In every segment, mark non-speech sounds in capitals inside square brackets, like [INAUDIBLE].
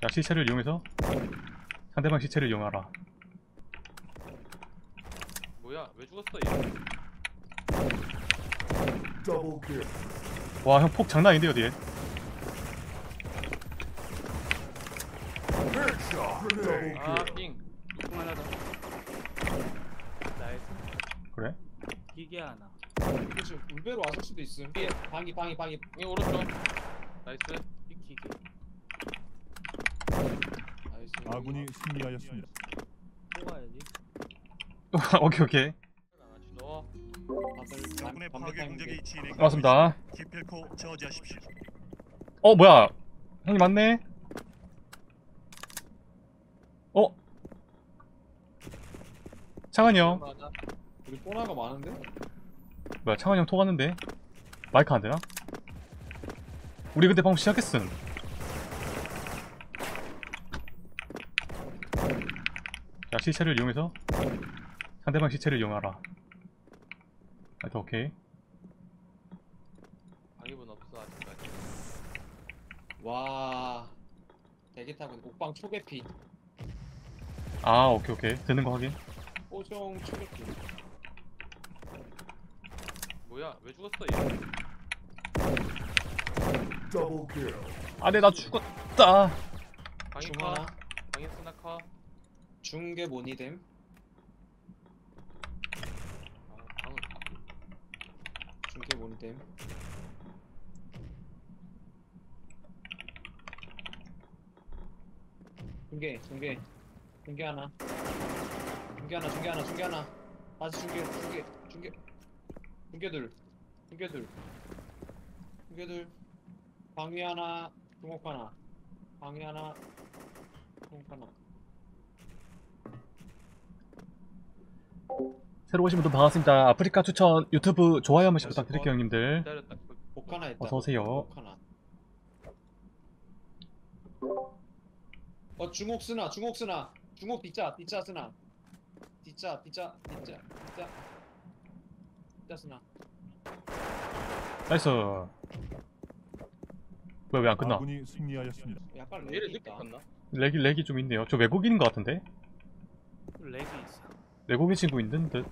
자 시체를 이용해서 상대방 시체를 이용하라 뭐야 왜 죽었어 얘 Double kill. 와 형 폭 장난 아닌데요 뒤에 Headshot. Double kill. 아핑 tung 하나 더. 나이스. 그래? 기계 하나. 지금 울베로 왔을 수도 있음. 예, 방이 방이 방이. 이 오른쪽 나이스 이 기계. 아군이 승리하였습니다. 뽑아야지. [LAUGHS] 오케이 오케이 적군의 담- 파괴 담배 공격이 타는 진행. 고맙습니다 기필코 저지하십시오. 어 뭐야 형님 맞네 어? 창한이 형. 우리 꼬나가 많은데? 뭐야 창한이 형 토갔는데 마이크 안 되나? 우리 그때 방금 시작했음 자 시체를 이용해서 상대방 시체를 이용하라 하여튼 오케이 방입은 없어 아직까지 와. 대기 타고 옥방 초계피. 아 오케이 오케이 되는 거 확인 오종 초계피. 뭐야 왜 죽었어 얘 Double kill. 아네 나 죽었다 방이 중커 하나. 방이 쓰나 커 중계 모니뎀. 아, 방은 중계 모니뎀. 중계 중계 중계 하나. 중계 하나 중계 하나 중계 하나. 다시 중계 중계 중계 중계들 중계들 중계들 방위 하나 중옥 하나 방위 하나 중옥 하나. 새로 오신 분들 반갑습니다 아프리카 추천 유튜브 좋아요 한 번씩 부탁드릴게요 형님들 그, 복 하나 있다. 어서 오세요. 복 하나. 어 중옥 쓰나 중옥 쓰나 중옥 뒷자 뒷자 쓰나 뒷자 뒷자 뒷자 뒷자 뒷자 쓰나 나이스 왜 왜 안 끝나 아군이 승리하였습니다. 약간 얘를 렉이 늦게 있다. 껐나? 렉이 렉이 좀 있네요 저 외국인인 것 같은데 렉이 있어. 외국인 친구 있는 듯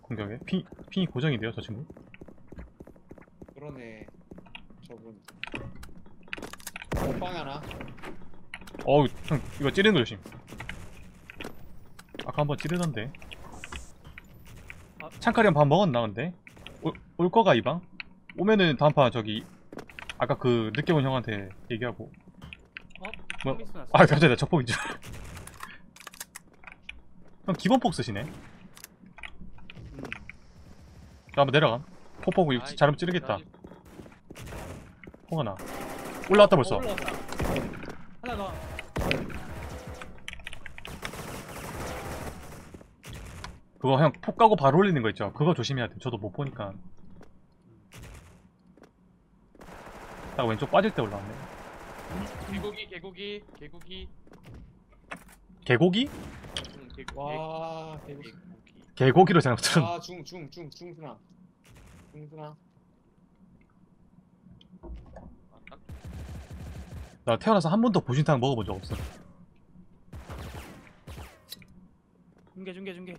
공격에. 핑, 핑이 고정인데요 저 친구? 그러네. 저분. 옥방 하나? 어우 형 이거 찌르는 거 조심. 아까 한번 찌르던데. 아. 창카리 형밥 먹었나 근데? 올, 올 거가 이방? 오면은 다음판 저기 아까 그 늦게 온 형한테 얘기하고. 어? 뭐-. 아 갑자기 나 적폭인 줄 형 기본 폭 쓰시네. 자 음. 한번 내려가. 아이, 잘하면 찌르겠다. 나폭 하나. 올라왔다 벌써. 어. 하나 더. 그거 형 폭 까고 바로 올리는 거 있죠? 그거 조심해야 돼. 저도 못 보니까. 딱 왼쪽 빠질 때 올라왔네. 개고기 개고기 개고기. 개고기? 응 개고기 와 대구 개고기. 개고기로 잘못 들었네 아중중중 중순아. 중순아. 아, 딱 나 태어나서 한 번도 보신탕 먹어본 적 없어. 중계 중계 중계.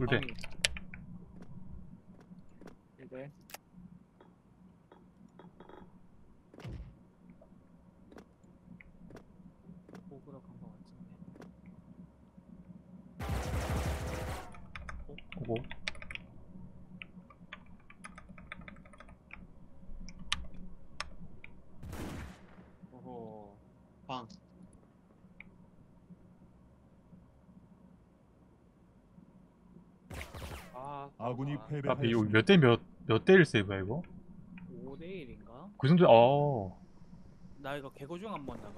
울베. 울베 보그로 간거 같은데. 오고 오호 방 아 아군이 아, 앞에 이거 패배하였습니다. 몇대 몇 몇 대 1 세이브야 이거? 5대 1인가? 그 정도 어 나 이거 개고중 한번 나가.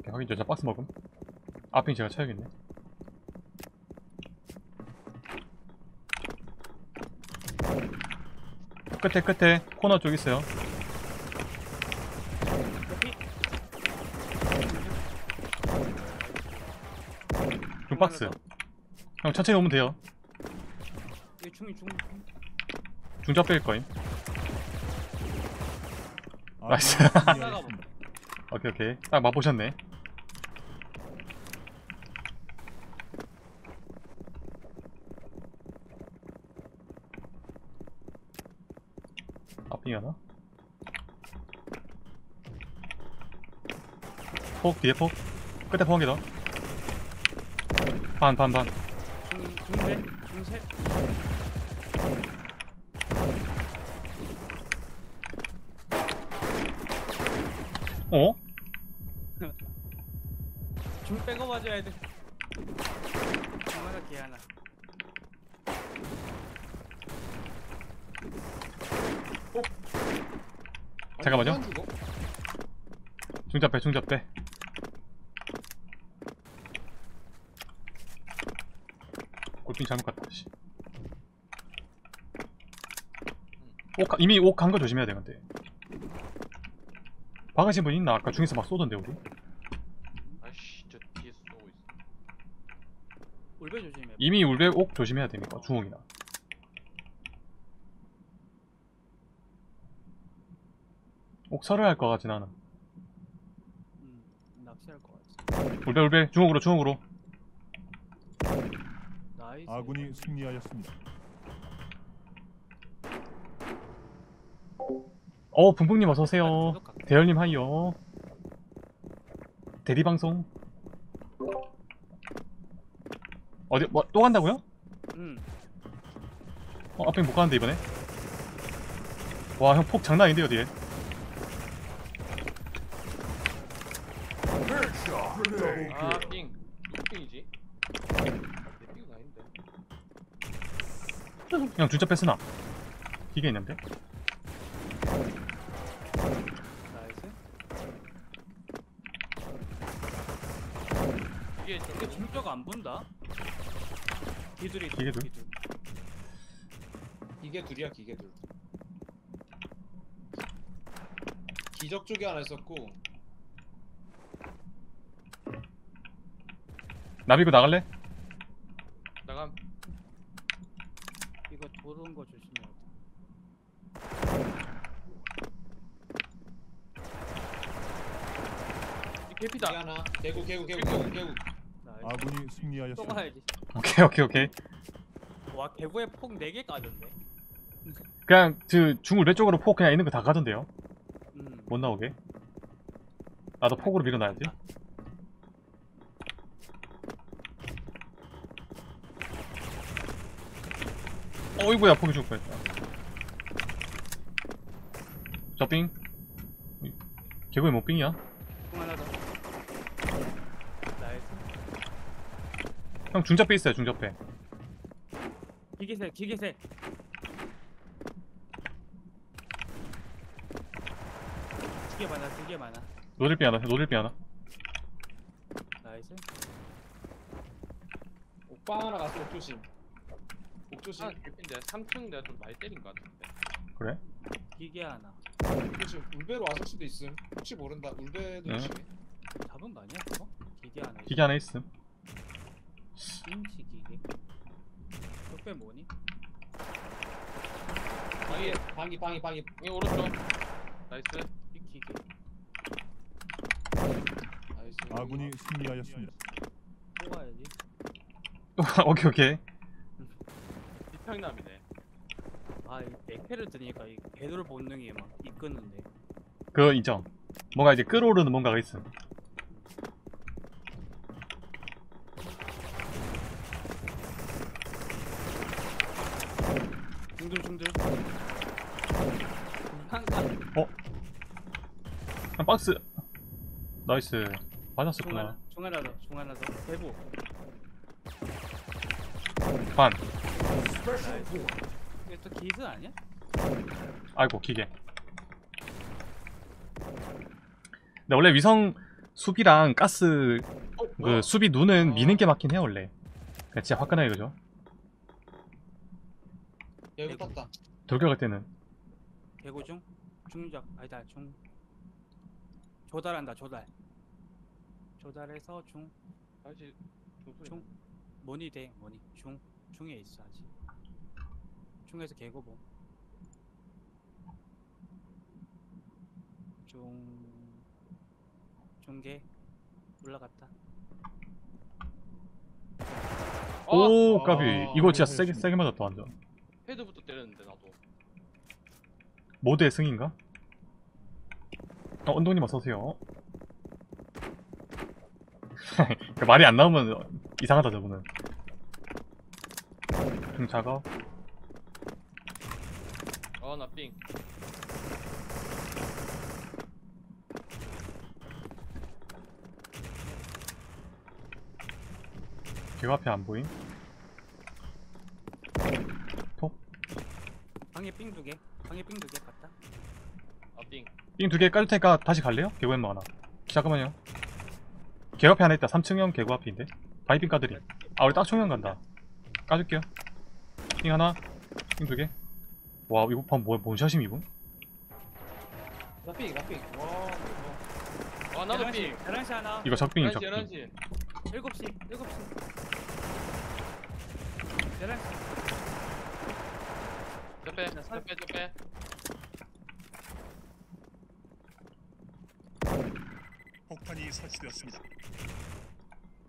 오케이, 확인 저 박스 먹음. 앞빙 제가 쳐야겠네. 끝에 끝에. 코너 쪽 있어요. 여기 중박스 형 천천히 오면 돼요. 이 중이 중. 중잡 뺄 거임. 나이스. 승리하였습니다. 오케이 오케이. 딱 맛보셨네. 앞빙이 하나? 폭 뒤에 폭. 끝에 폭 한개 더. 반 반반. 중 중대 중세 어? 중 빼고 맞아야 돼. 중하나 개 하나. 아니, 잠깐만요. 중잡배 중잡배 골핀 잘못 갔다 씨. 옥, 이미 옥 간 거 조심해야 돼 근데 박으신 분 있나? 아까 중에서 막 쏘던데 우리 아씨 저 뒤에서 쏘고 있어 울배 조심해. 이미 울베 옥 조심해야 되니까 중옥이나 옥 설을 할것 같진 않아 음, 낚시할 것 같아. 울베 울베 중옥으로 중옥으로 나이스. 아군이 승리하였습니다. 어 붕붕님 어서오세요 갈게. 대열님 hi요 대리방송 어디 뭐 또 간다고요? 음. 어 앞에 못 가는데 이번에 와 형 폭 장난 아닌데요 뒤에. 아삥 누구 삥이지? 내 삥은 아닌데 형 줄자 뺐으나 기계 있는데 나이스. 이게 좀 근데 중저가 안 본다. 기계들? 기술. 기계 둘이야 기계 둘. 기적 쪽에 하나 있었고 나비고 나갈래? 나감 이거 도는 거 조심해야 돼. 이 기계 개피다 하나 개구 개구 개구 개구 개구. 아군이 또 승리하였습니다. 가야지. 오케이 오케이 오케이 와 개구에 폭 4개 까졌네. 그냥 그 중울 배 쪽으로 폭 그냥 있는 거 다 가던데요 음. 못 나오게 나도 폭으로 밀어놔야지 어이구야 폭이 죽을 뻔했다 저빙 개구이 못 빙이야 중 하나 더. 나이스. 형 중잡배 있어요 중잡배 기계색 기계색. 두개 많아 두개 많아. 노릴비 하나 노릴비 하나 나이스. 옥방 하나 갔어 옥조심 옥조심 아 개피인데 3층 내가 좀 많이 때린 것 같은데 그래? 기계 하나. 옥조심 울베로 왔을 수도 있음 혹시 모른다 울베도 네. 조심해 잡은 거 아니야 그거? 기계 하나. 기계 하나 있음 인치 기계. 적배 뭐니? 방이 방이 방이 방이 이 오른쪽 나이스 이 기계. 나이스 아군이 승리하였습니다. 또 가야지. [LAUGHS] 오케이 오케이 이평남이네 아, 이 액패를 드니까 이 궤도를 본능이 막 이끄는데. 그거 인정 뭔가 이제 끌어오르는 뭔가가 있음 중들 중들. 한칸 한 박스 나이스 중 맞았었구나 하나 중 하나 더, 중 하나 더. 대부. 반 이게 또 기술 아니야? 아이고 기계 근데 원래 위성 수비랑 가스 어? 그 뭐야? 수비 눈은 어. 미는 게 맞긴 해 원래 그냥 진짜 화끈하게 그죠 여기 떴다 돌격할 때는 대구 중? 중작 아니다 중. 조달한다 조달. 조달해서 중 다시 중. 뭐니 돼 뭐니 중 중에 있어 아직. 중에서 개고봉. 중 중계 올라갔다. 어! 오 아, 까비 이거 진짜 아, 세게 세게 맞았다 완전 헤드부터 때렸는데 나도 모드의 승인가? 어 운동님 어서오세요. 그 [LAUGHS] 말이 안 나오면 이상하다 저분은. 중 작업. 아나삥. 개 앞에 안 보임? 방에 삥두 개. 방에 삥 두개 갔다. 아삥 삥두개깔 테니까 다시 갈래요? 개구 엠마 하나 잠깐만요 개구 앞에 하나 있다 3층형 개구 앞인데 바이빙 까드리 아 우리 딱 총형 간다 까줄게요 삥 하나 삥 두개와 이거 방 뭐야 뭔 샷임 이분? 나삥 나삥 와아 나도 삥 11시 하나. 이거 적빙이 11시 적빙 11시 7시. 7시. 11시. 저빼 나 살- 저빼 저 빼 폭탄이 설치되었습니다.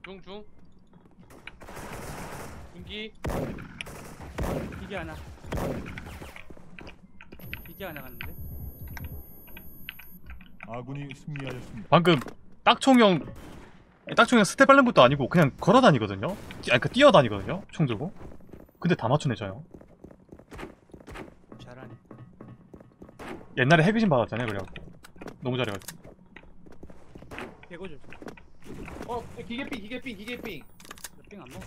중 중 중기 이게 하나. 이게 하나 갔는데. 아군이 승리하였습니다. 방금 딱총형 딱총형 스텝발렌부터 아니고 그냥 걸어 다니거든요 아니 그 뛰어 다니거든요 총 들고 근데 다 맞추네 저형 잘하네. 옛날에 헤비신 받았잖아요 그래갖고 너무 잘해가지고 개고 줄. 어 기계삥 기계삥 기계삥 삥안 먹어.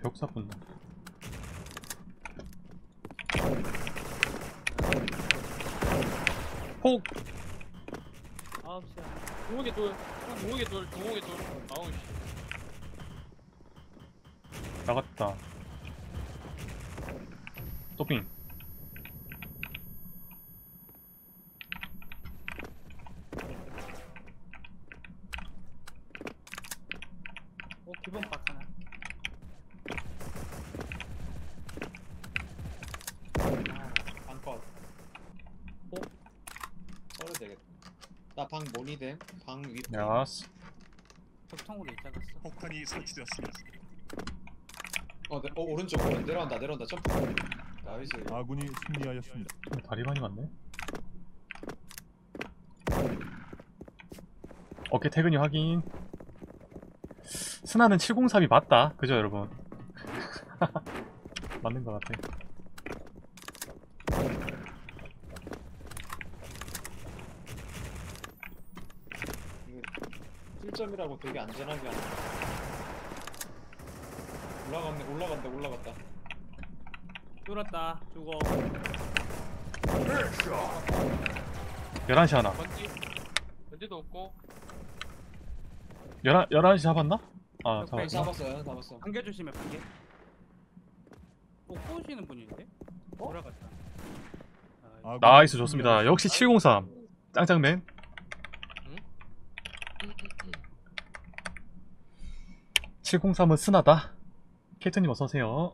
벽사 분다 폭 9시 하나. 중옥에 둘 중옥에 둘 중옥에 둘. 아우 씨. 나갔다. 또빙 어 기본 박 하나. 방컷 어? 썰어야 되겠다 나 방 모니댐 방위 야스 적통으로 이자갔어. 폭탄이 설치되었습니다. 어, 네, 어 오른쪽. 오른 내려간다 내려간다. 점프. 나이스 아군이 승리하였습니다. 다리 많이 맞네. 어깨 퇴근이 확인. 스나는 703이 맞다. 그죠 여러분? [LAUGHS] 맞는 것 같아 이거 7점이라고 되게 안전하게 하네 올라갔네 올라간다 올라갔다 뚫었다. 죽어. 11시 하나 번지 번지도 없고 11, 11시 잡았나? 아벽 잡았구나 잡았어요 잡았어 반개 조심해 반개. 어 꼬시는 분인데? 어? 돌아갔다. 아, nice 좋습니다. 역시 703 짱짱맨 응? 703은 스나다 케이트님 어서오세요